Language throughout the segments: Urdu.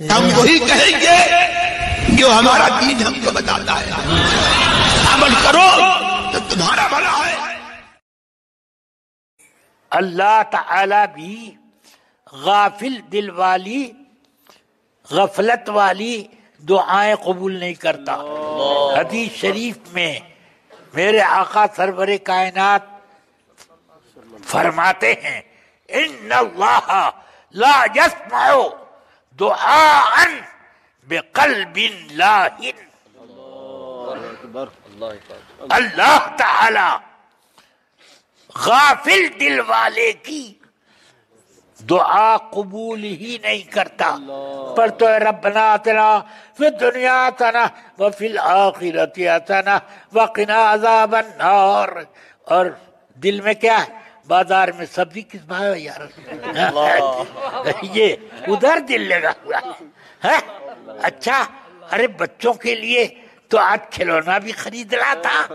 ہم وہی کہیں گے جو ہمارا دین ہم کو بتاتا ہے۔ عمل کرو تو تمہارا بھلا ہے۔ اللہ تعالی بھی غافل دل والی، غفلت والی دعائیں قبول نہیں کرتا۔ حدیث شریف میں میرے آقا سرور کائنات فرماتے ہیں، ان اللہ لا يسمع دعاء بقلب لاہن اللہ تعالی غافل دل والے کی دعا قبول ہی نہیں کرتا. پر تو ربنا اتنا فی الدنیا اتنا وفی الاخرت اتنا وقنا عذاب النار. اور دل میں کیا ہے؟ بازار میں سبزی کس بھائی ہے یار؟ یہ ادھر دل لگا ہوا ہے۔ اچھا ارے بچوں کے لیے تو آج کھلونا بھی خرید رہا تھا۔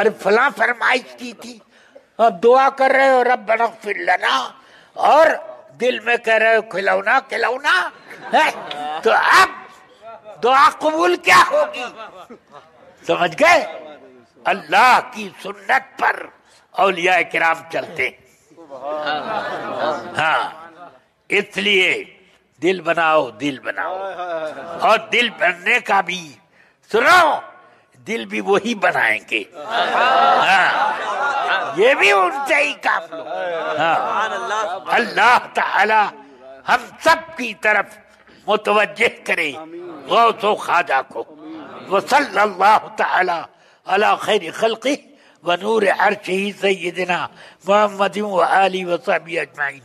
ارے فلاں فرمائش کی تھی۔ اب دعا کر رہے ہو رب اغفر لنا۔ اور دل میں کہہ رہے ہو کھلونا کھلونا۔ ہے تو اب دعا قبول کیا ہوگی؟ سمجھ گئے؟ اللہ کی سنت پر اولیاء کرام چلتے ہاں۔ اس لیے دل بناؤ دل بناؤ۔ اور دل بننے کا بھی سنو دل بھی وہی بنائیں گے۔ ہاں۔ یہ بھی ان سے ہی کام لو ہاں۔ اللہ تعالی ہم سب کی طرف متوجہ کرے غوث و خواجہ کو۔ وصلی اللہ تعالی على خير خلقه ونور عرشه سيدنا محمد وآله وصحبه أجمعين.